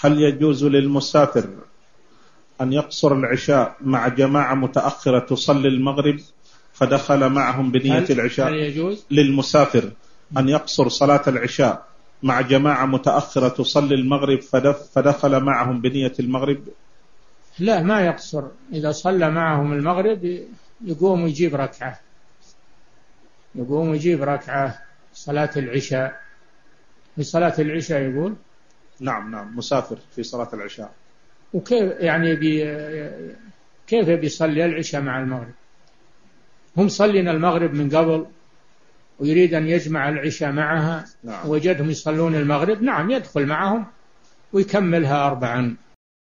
هل يجوز للمسافر أن يقصر العشاء مع جماعة متأخرة تصلي المغرب فدخل معهم بنية هل, العشاء؟ هل يجوز؟ للمسافر أن يقصر صلاة العشاء مع جماعة متأخرة تصلي المغرب فدخل معهم بنية المغرب؟ لا ما يقصر. إذا صلى معهم المغرب يقوم ويجيب ركعة. يقوم ويجيب ركعة صلاة العشاء. في صلاة العشاء يقول نعم نعم مسافر في صلاة العشاء. وكيف يعني بي كيف بيصلي العشاء مع المغرب؟ هم صلين المغرب من قبل ويريد أن يجمع العشاء معها. نعم. وجدهم يصلون المغرب نعم يدخل معهم ويكملها أربعا.